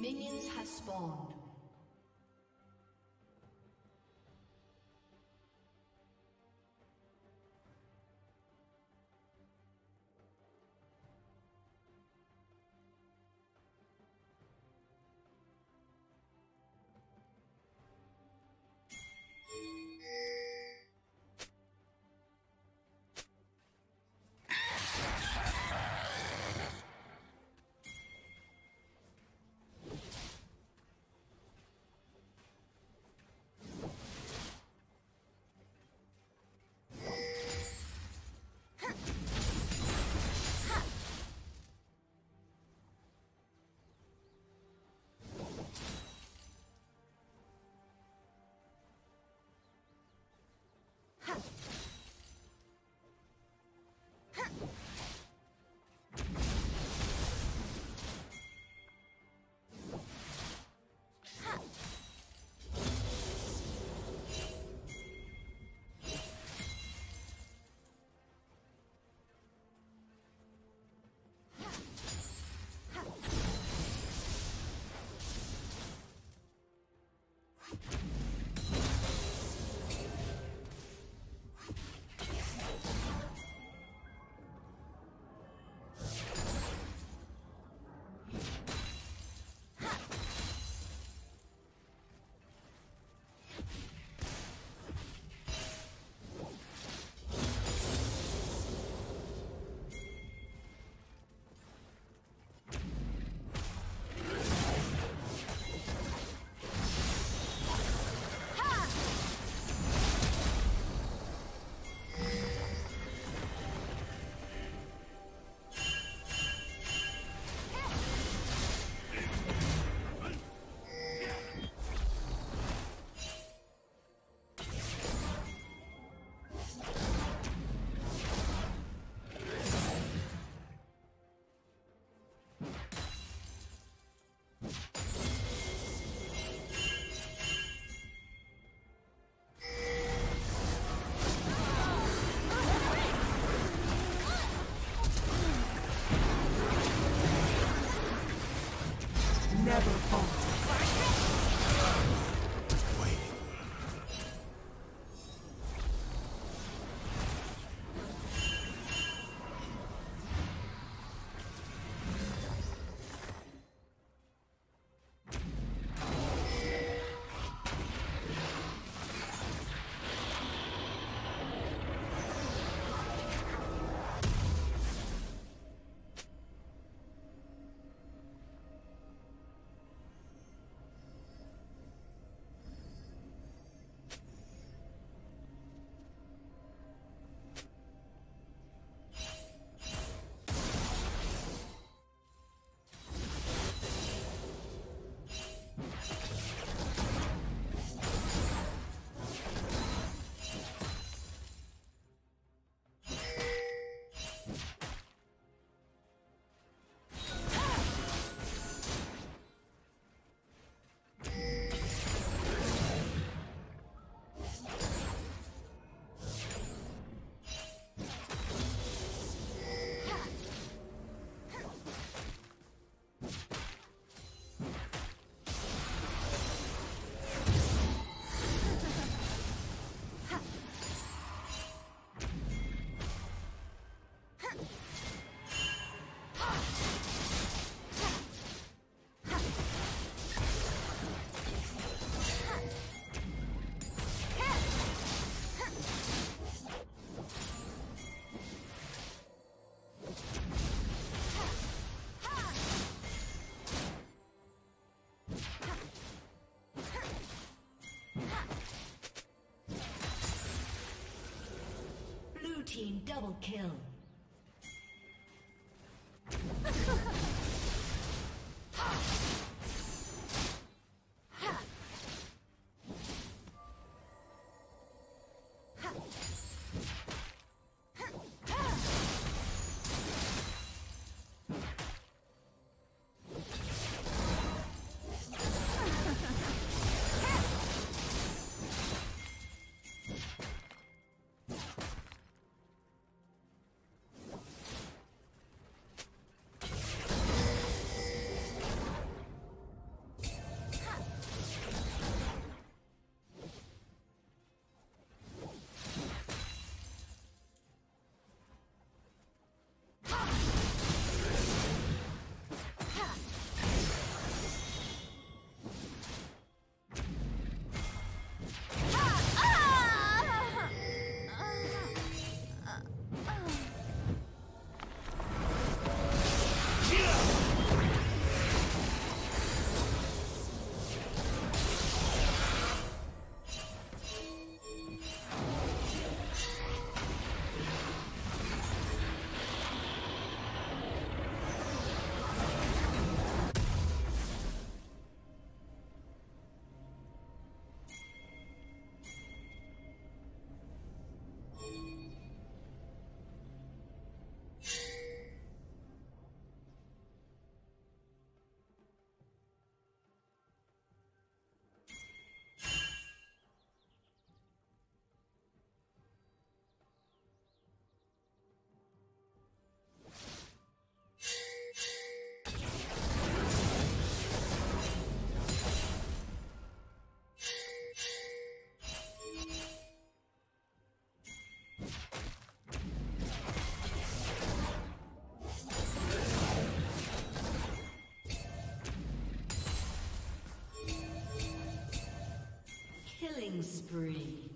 Minions have spawned. Thank team double kill. Killing spree.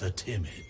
The timid.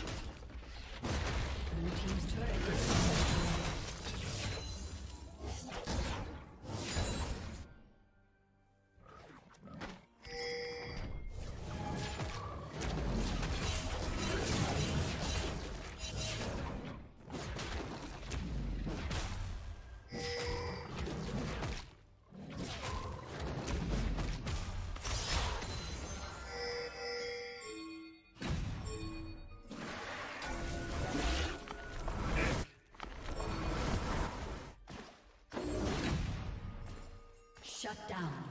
Shut down.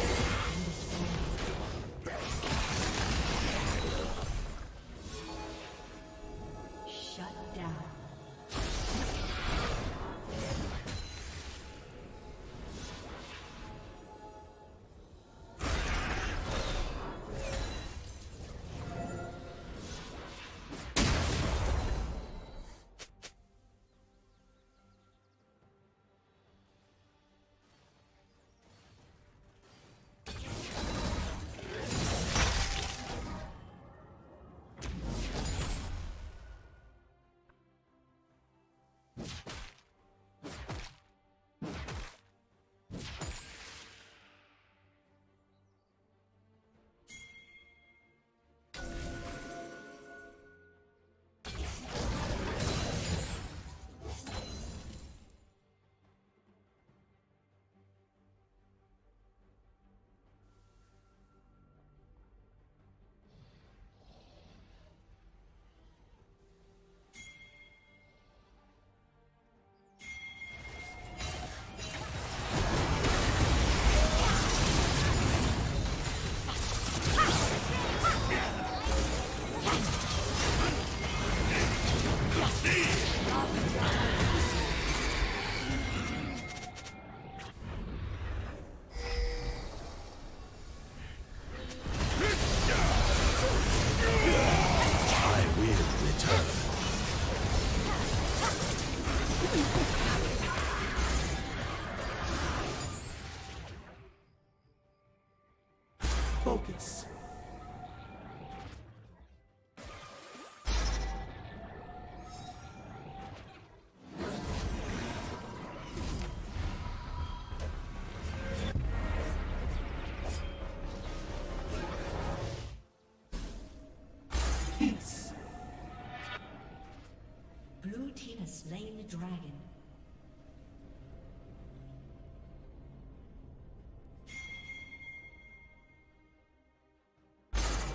has slain the dragon.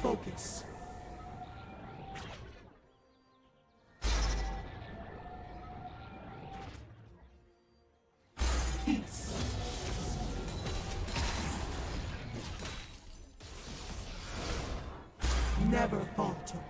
Focus. Never falter.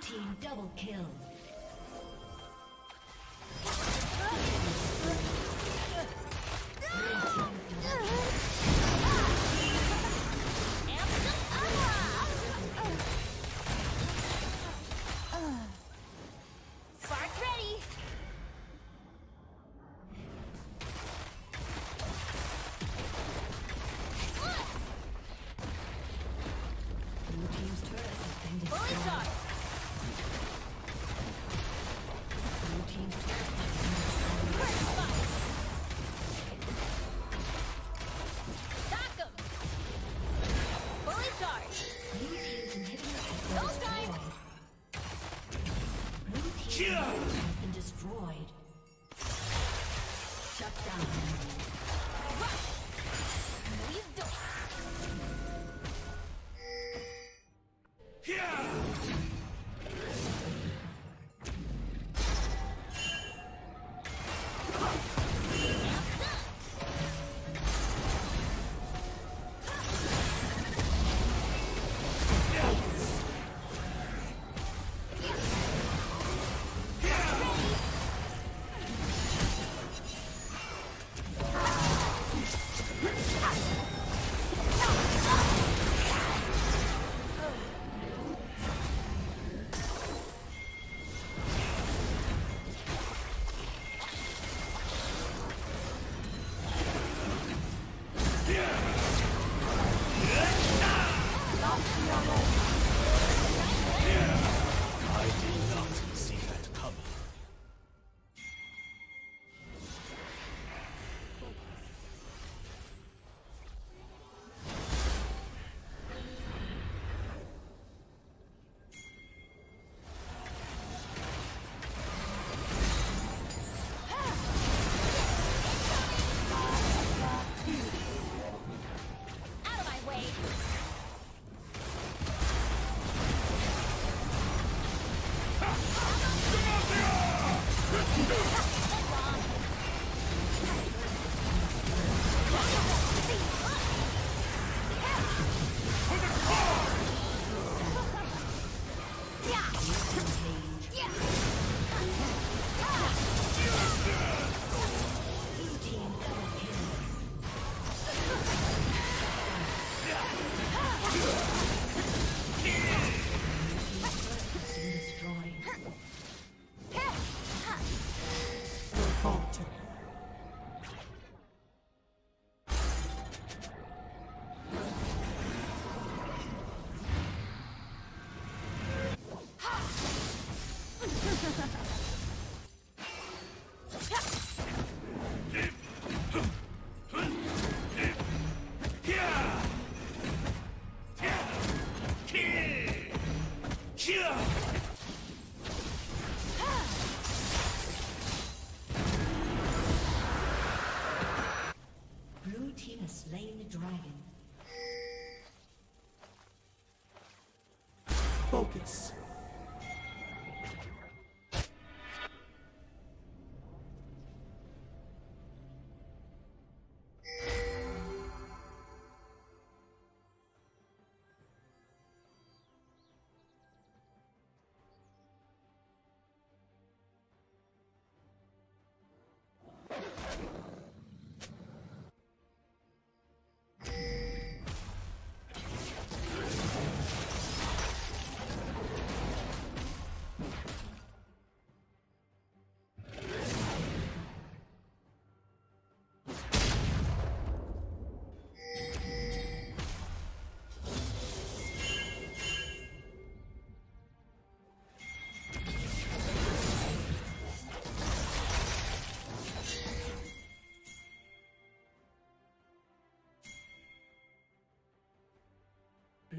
Team double kill. Here!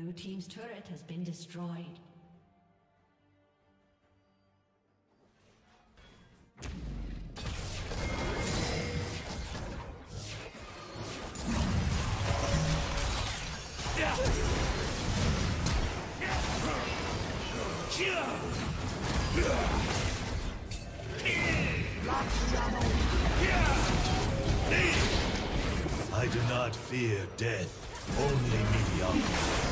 Blue Team's turret has been destroyed. I do not fear death, only mediocrity.